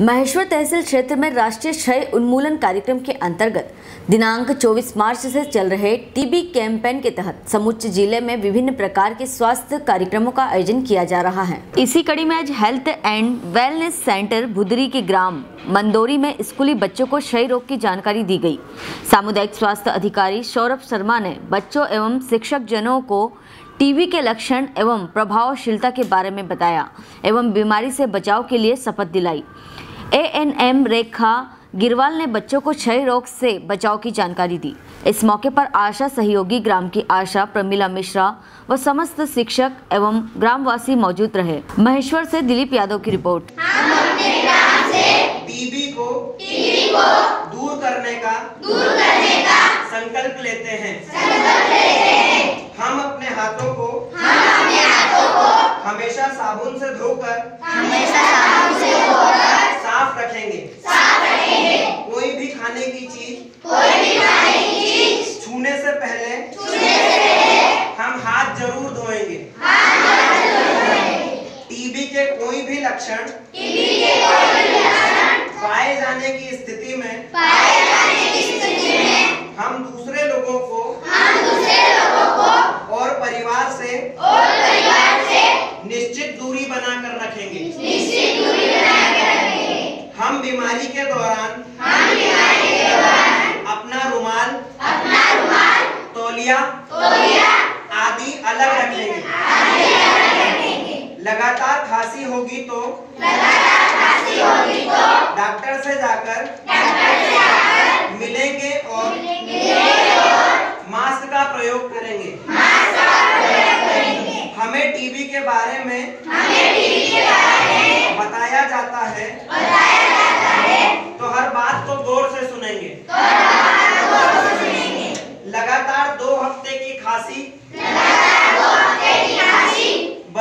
महेश्वर तहसील क्षेत्र में राष्ट्रीय क्षय उन्मूलन कार्यक्रम के अंतर्गत दिनांक 24 मार्च से चल रहे टीबी कैंपेन के तहत समूचे ज़िले में विभिन्न प्रकार के स्वास्थ्य कार्यक्रमों का आयोजन किया जा रहा है। इसी कड़ी में आज health and wellness centre Bhudri के ग्राम मंदोरी में स्कूली बच्चों को क्षय रोग की जानकारी दी गई। सामुदायिक स्वास्थ्य अधिकारी सौरभ शर्मा ने बच्चों एवं शिक्षक जनों को टीबी के लक्षण एवं प्रभावशीलता के बारे में बताया एवं बीमारी से बचाव के लिए शपथ दिलाई। एएनएम रेखा गिरवाल ने बच्चों को क्षय रोग से बचाव की जानकारी दी। इस मौके पर आशा सहयोगी ग्राम की आशा प्रमिला मिश्रा व समस्त शिक्षक एवं ग्रामवासी मौजूद रहे। महेश्वर से दिलीप यादव की रिपोर्ट। हम अपने ग्राम से टीबी को टीबी को दूर करने का दूर करने का संकल्प लेते हैं। संकल्प लेते हैं। हम अपने हाथों को हम अपने हाथों को हमेशा साबुन से धोकर साफ़ रखेंगे कोई भी खाने की चीज़ छूने से पहले हम हाथ ज़रूर धोएँगे टीबी के कोई भी लक्षण। पाए जाने की स्थिति में हम दूसरे लोगों को हम दूसरे लोगों को और परिवार से और परिवार से निश्चित दूरी बनाकर रखेंगे। निश्चित दूरी बनाकर रखेंगे। हम बीमारी के दौरान हम बीमारी के दौरान अपना रुमाल अपना रुमाल तौलिया आदि अलग रखेंगे। लगातार खांसी होगी तो? लगातार खांसी होगी तो? डॉक्टर से जाकर डॉक्टर से जाकर मिलेंगे और मिलेंगे मास्क का प्रयोग करेंगे। मास्क का प्रयोग करेंगे। हमें टीबी के बारे में हमें टीबी के बारे में बताया जाता है। बताया जाता है। तो हर बात को गौर से सुनेंगे। लगातार दो हफ़्ते की खांसी